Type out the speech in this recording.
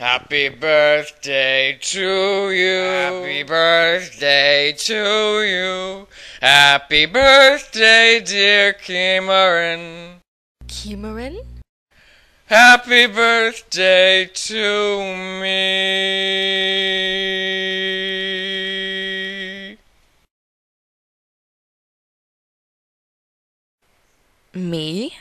Happy birthday to you. Happy birthday to you. Happy birthday, dear Kimarin. Kimarin. Happy birthday to me. Me?